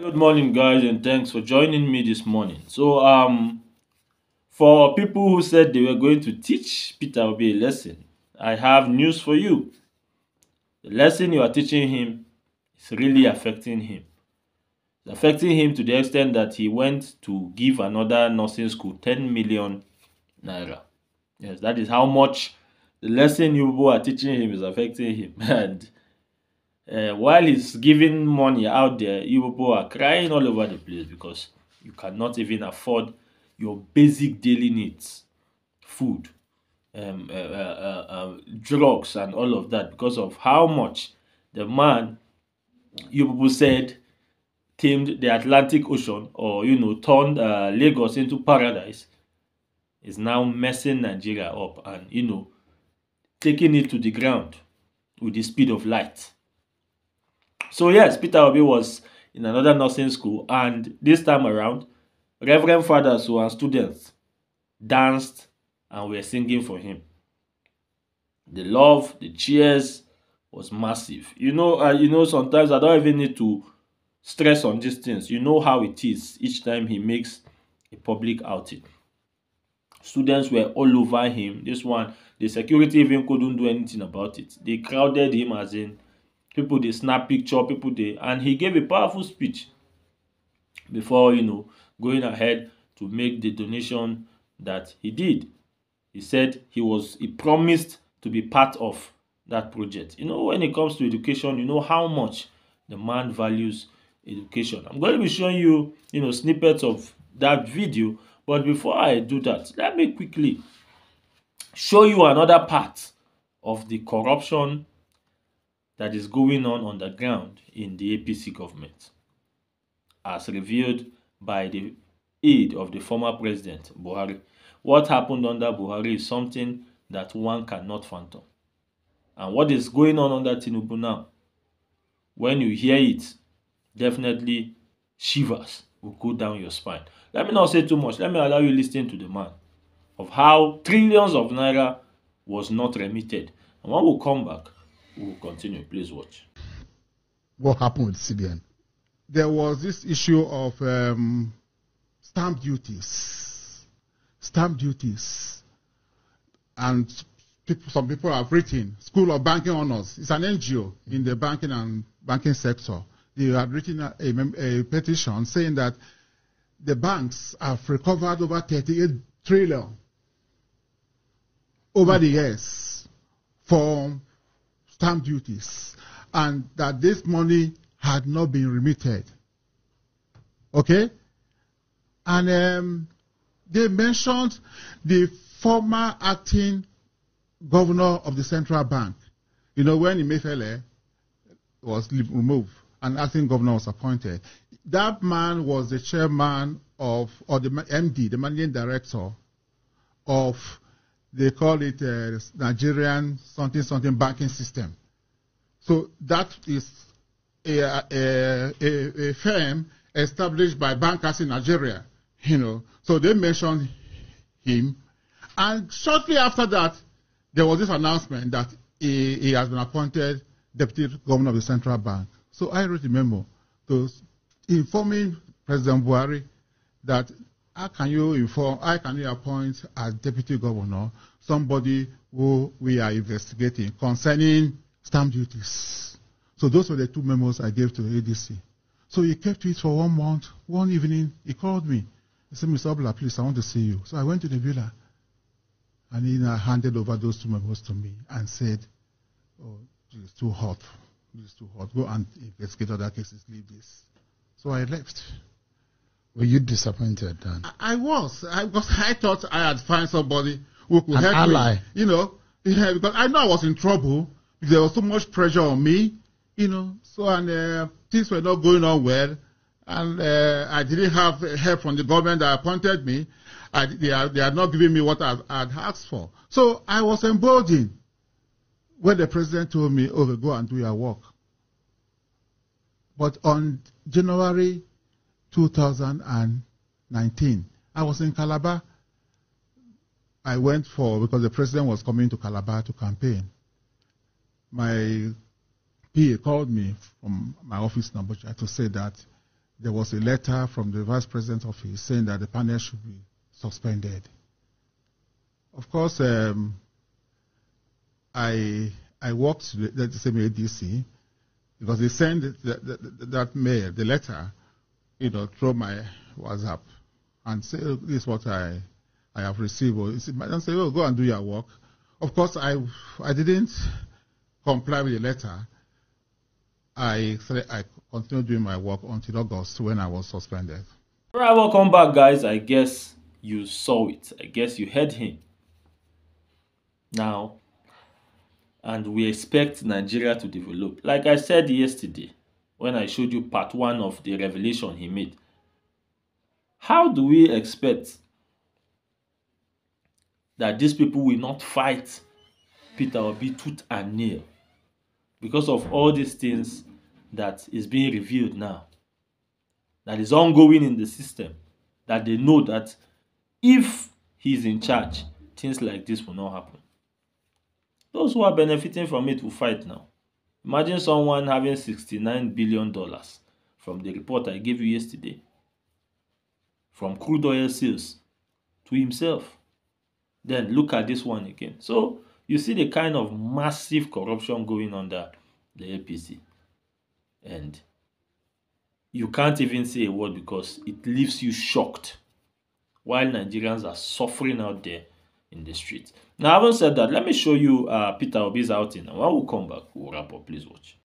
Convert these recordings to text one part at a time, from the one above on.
Good morning, guys, and thanks for joining me this morning. So, um, for people who said they were going to teach Peter Obi a lesson, I have news for you. The lesson you are teaching him is really affecting him. It's affecting him to the extent that he went to give another nursing school 10 million naira. Yes, that is how much the lesson you are teaching him is affecting him. And uh, while he's giving money out there, you people are crying all over the place because you cannot even afford your basic daily needs, food, um, uh, uh, uh, uh drugs, and all of that because of how much the man you people said tamed the Atlantic Ocean or you know turned uh, Lagos into paradise is now messing Nigeria up and you know taking it to the ground with the speed of light. So yes, Peter Obi was in another nursing school, and this time around, Reverend fathers and students danced and were singing for him. The love, the cheers was massive. You know, uh, you know, sometimes I don't even need to stress on these things. You know how it is each time he makes a public outing. Students were all over him. This one, the security even couldn't do anything about it. They crowded him as in people dey snap picture people dey and he gave a powerful speech before you know going ahead to make the donation that he did. He said he was he promised to be part of that project. You know when it comes to education you know how much the man values education. I'm going to be showing you you know snippets of that video but before i do that let me quickly show you another part of the corruption that is going on on the ground in the APC government, as revealed by the aide of the former president, Buhari. What happened under Buhari is something that one cannot fathom. And what is going on under Tinubu now, when you hear it, definitely shivers will go down your spine. Let me not say too much. Let me allow you listen to the man of how trillions of naira was not remitted. And when we come back, we will continue. Please watch. What happened with CBN? There was this issue of um, stamp duties. Stamp duties. And people, some people have written School of Banking Honors. It's an NGO in the banking and banking sector. They have written a, a, a petition saying that the banks have recovered over 38 trillion over the years from stamp duties and that this money had not been remitted. Okay? And um, they mentioned the former acting governor of the central bank. You know, when Emefiele was removed and acting governor was appointed, that man was the chairman of, or the MD, the managing director of they call it a uh, Nigerian something something banking system. So that is a, a, a, a firm established by bankers in Nigeria, you know. So they mentioned him, and shortly after that, there was this announcement that he, he has been appointed deputy governor of the central bank. So I wrote a memo to informing President Buhari that how can you inform, how can you appoint as deputy governor somebody who we are investigating concerning stamp duties? So those were the two memos I gave to the ADC. So he kept it for one month. One evening, he called me. He said, Mr. Obla, please, I want to see you. So I went to the villa. And he handed over those two memos to me and said, oh, it's too hot. It's too hot. Go and investigate other cases. Leave this. So I left. Were you disappointed then? I, I was. I because I thought I had found somebody who could An help ally. me. You know, yeah, because I know I was in trouble. There was so much pressure on me. You know, so and uh, things were not going on well, and uh, I didn't have help from the government that appointed me. I, they, are, they are not giving me what I had asked for. So I was emboldened when the president told me, "Okay, go and do your work." But on January 2019. I was in Calabar. I went for, because the president was coming to Calabar to campaign. My PA called me from my office number to say that there was a letter from the vice president's office saying that the panel should be suspended. Of course, um, I I walked to the, the same ADC because they sent that, that, that mail, the letter, you know, through my WhatsApp and say, oh, this is what I, I have received. And say, oh, go and do your work. Of course, I, I didn't comply with the letter. I, I continued doing my work until August when I was suspended. All right, welcome back, guys. I guess you saw it. I guess you heard him. Now, and we expect Nigeria to develop. Like I said yesterday, when I showed you part one of the revelation he made, how do we expect that these people will not fight Peter Obi tooth and nail because of all these things that is being revealed now, that is ongoing in the system, that they know that if he's in charge, things like this will not happen. Those who are benefiting from it will fight now. Imagine someone having $69 billion from the report I gave you yesterday, from crude oil sales to himself. Then look at this one again. So you see the kind of massive corruption going under the APC. And you can't even say a word because it leaves you shocked while Nigerians are suffering out there in the streets. Now, having said that, let me show you uh, Peter Obi's outing. And when we come back, we'll wrap up. Please watch.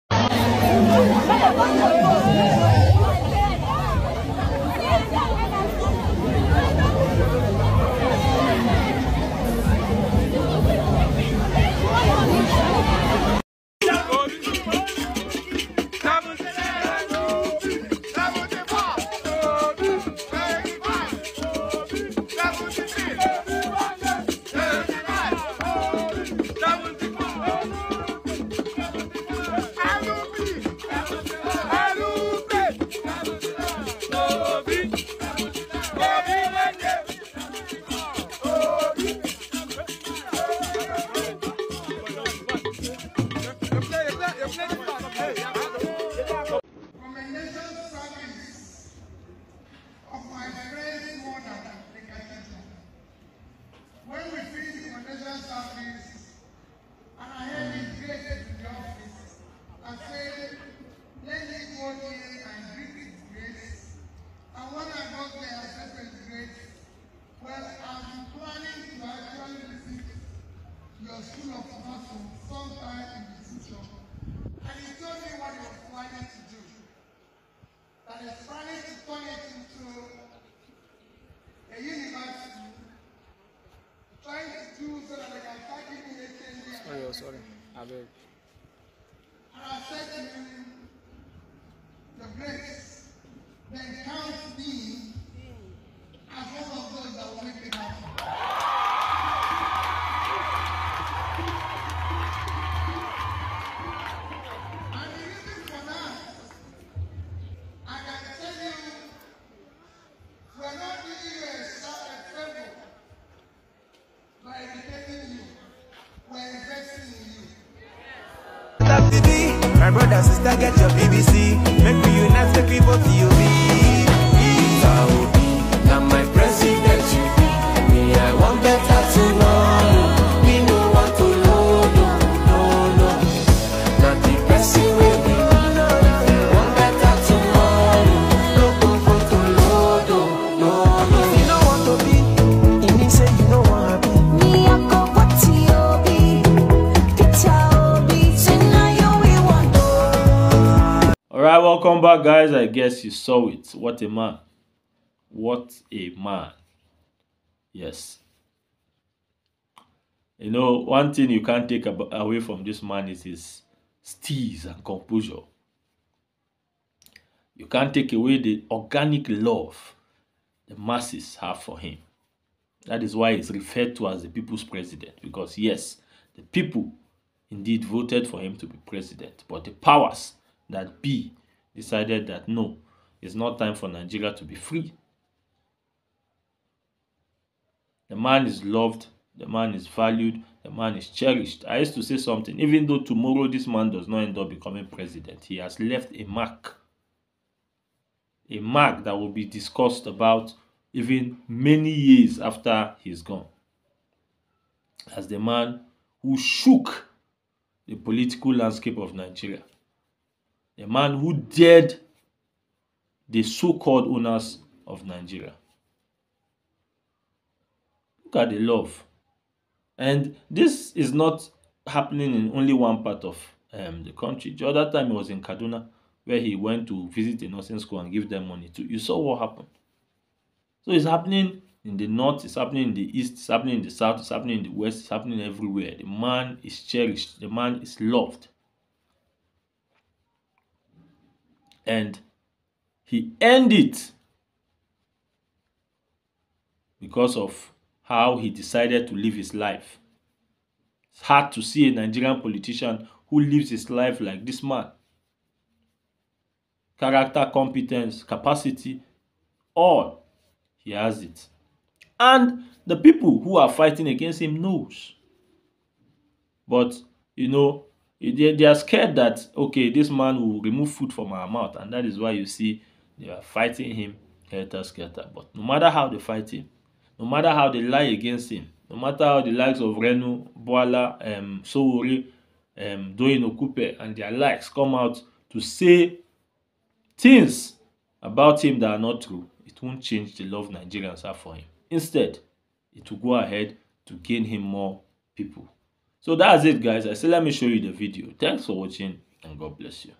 Sorry. I beg. And I said to him, the grace, then count me as one of those that will make it. Sister, get your BBC. Make me unite the people to you. Right, welcome back, guys. I guess you saw it. What a man. What a man. Yes. You know, one thing you can't take away from this man is his steeze and composure. You can't take away the organic love the masses have for him. That is why he's referred to as the people's president. Because, yes, the people indeed voted for him to be president. But the powers that be decided that no, it's not time for Nigeria to be free. The man is loved, the man is valued, the man is cherished. I used to say something, even though tomorrow this man does not end up becoming president, he has left a mark. a mark that will be discussed about even many years after he's gone. As the man who shook the political landscape of Nigeria, a man who dared the so-called owners of Nigeria. Look at the love. And this is not happening in only one part of um, the country. The other time he was in Kaduna, where he went to visit a nursing school and give them money to. You saw what happened. So it's happening in the north, it's happening in the east, it's happening in the south, it's happening in the west, it's happening everywhere. The man is cherished, the man is loved. And he earned it because of how he decided to live his life. It's hard to see a Nigerian politician who lives his life like this man. Character, competence, capacity, all he has it. And the people who are fighting against him knows. But you know, they, they are scared that okay, this man will remove food from our mouth, and that is why you see they are fighting him helter skelter. But no matter how they fight him, no matter how they lie against him, no matter how the likes of Renu, Boala, um, Sowore, um, Doyin Okupe, and their likes come out to say things about him that are not true, it won't change the love Nigerians have for him. Instead, it will go ahead to gain him more people. So that's it, guys. I said let me show you the video. Thanks for watching, and God bless you.